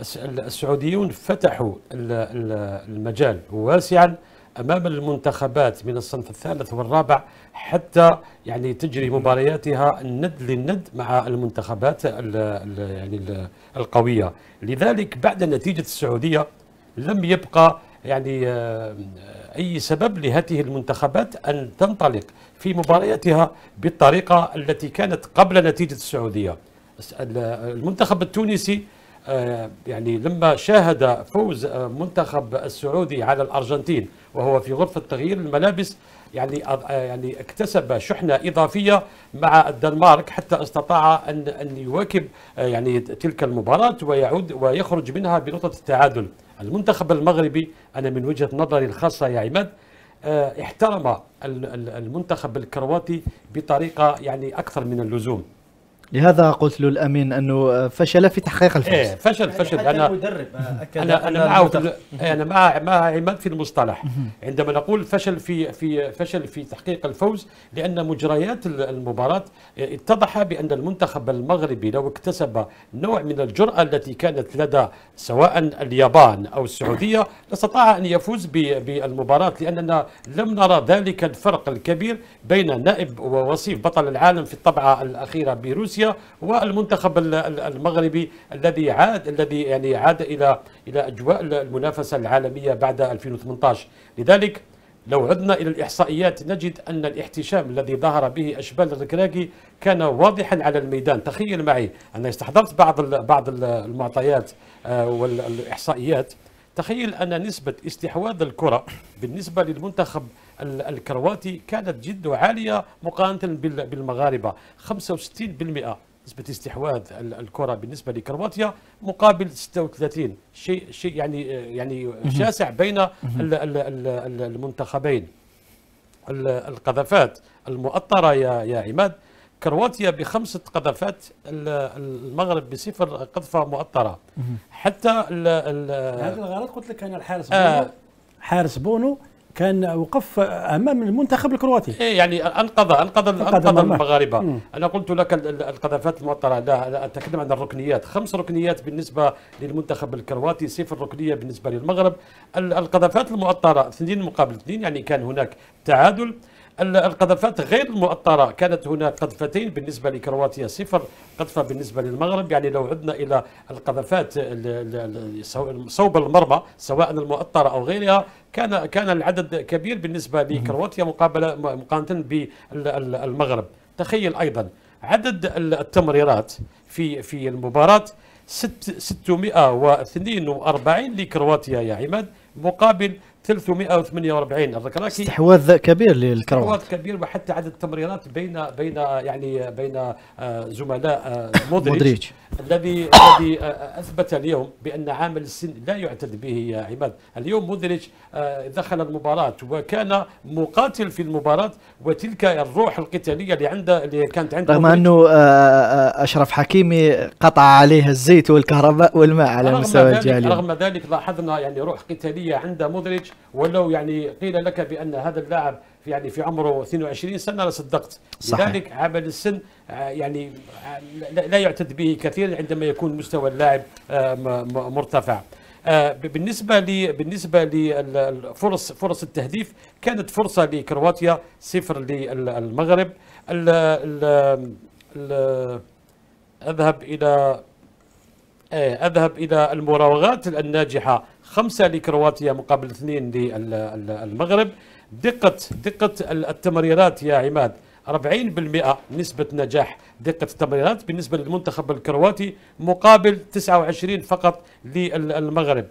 السعوديون فتحوا المجال واسعا أمام المنتخبات من الصنف الثالث والرابع حتى يعني تجري مبارياتها الند للند مع المنتخبات ال ال يعني القوية. لذلك بعد نتيجة السعودية لم يبقى يعني آه، أي سبب لهذه المنتخبات أن تنطلق في مبارياتها بالطريقة التي كانت قبل نتيجة السعودية. المنتخب التونسي يعني لما شاهد فوز آه، منتخب السعودي على الأرجنتين وهو في غرفة تغيير الملابس يعني آه، يعني اكتسب شحنة إضافية مع الدنمارك حتى استطاع ان أن يواكب يعني تلك المباراة ويعود ويخرج منها بنقطة التعادل. المنتخب المغربي أنا من وجهة نظري الخاصة يا عماد احترم المنتخب الكرواتي بطريقة يعني أكثر من اللزوم. لهذا قلت له الامين انه فشل في تحقيق الفوز. إيه فشل يعني فشل. أنا المدرب أنا أنا معه أنا مع مع عماد في المصطلح. عندما نقول فشل في في فشل في تحقيق الفوز لأن مجريات المباراة اتضح بأن المنتخب المغربي لو اكتسب نوع من الجرأة التي كانت لدى سواء اليابان أو السعودية لاستطاع أن يفوز بالمباراة لأننا لم نرى ذلك الفرق الكبير بين نائب ووصيف بطل العالم في الطبعة الأخيرة بروسيا روسيا والمنتخب المغربي الذي عاد الذي يعني عاد إلى إلى أجواء المنافسة العالمية بعد 2018 لذلك لو عدنا إلى الإحصائيات نجد أن الاحتشام الذي ظهر به أشبال الركراكي كان واضحا على الميدان. تخيل معي أنا استحضرت بعض بعض المعطيات آه، والإحصائيات. تخيل أن نسبة استحواذ الكرة بالنسبة للمنتخب الكرواتي كانت جد عالية مقارنة بالمغاربة. 65% نسبة استحواذ الكرة بالنسبة لكرواتيا مقابل 36 شيء شيء يعني يعني شاسع بين المنتخبين. القذفات المؤطرة يا يا عماد. كرواتيا بخمسة قذفات المغرب بصفر قذفة مؤطرة. حتى هذا الغلط قلت لك أنا الحارس بونو. آه حارس بونو كان وقف أمام المنتخب الكرواتي. إيه يعني انقذ انقذ أنقذ المغاربة. مم. أنا قلت لك القذافات المؤطره لا, لا أتكلم عن الركنيات. خمس ركنيات بالنسبة للمنتخب الكرواتي صفر ركنية بالنسبة للمغرب. القذافات المؤطرة اثنين مقابل اثنين يعني كان هناك تعادل. القذفات غير المؤطرة. كانت هناك قذفتين بالنسبة لكرواتيا صفر قذفة بالنسبة للمغرب. يعني لو عدنا إلى القذفات صوب المرمى سواء المؤطرة أو غيرها كان كان العدد كبير بالنسبة لكرواتيا مقابلة مقارنة بالمغرب. تخيل أيضا عدد التمريرات في في المباراة 642 لكرواتيا يا عماد مقابل 348 الركراكي استحواذ كبير للكروات استحواذ كبير وحتى عدد التمريرات بين بين يعني بين آه، زملاء آه، مودريتش. الذي الذي آه، أثبت اليوم بأن عامل السن لا يعتد به يا عماد. اليوم مودريتش دخل المباراة وكان مقاتل في المباراة وتلك الروح القتالية اللي عنده اللي كانت عنده رغم أنه أشرف حكيمي قطع عليه الزيت والكهرباء والماء على مستوى الجالية. رغم ذلك لاحظنا يعني روح قتالية عند مودريتش. ولو يعني قيل لك بأن هذا اللاعب يعني في عمره 22 سنة لصدقت. لذلك عمل السن آه، يعني آه، لا يعتد به كثيرا عندما يكون مستوى اللاعب آه، مرتفع. بالنسبة لي بالنسبة للفرص فرص التهديف كانت فرصة لكرواتيا صفر للمغرب ال ال ال أذهب إلى أذهب إلى المراوغات الناجحة. خمسة لكرواتيا مقابل اثنين للمغرب دقة دقة التمريرات يا عماد. 40% نسبة نجاح. دقة التمريرات بالنسبة للمنتخب الكرواتي مقابل 29 فقط للمغرب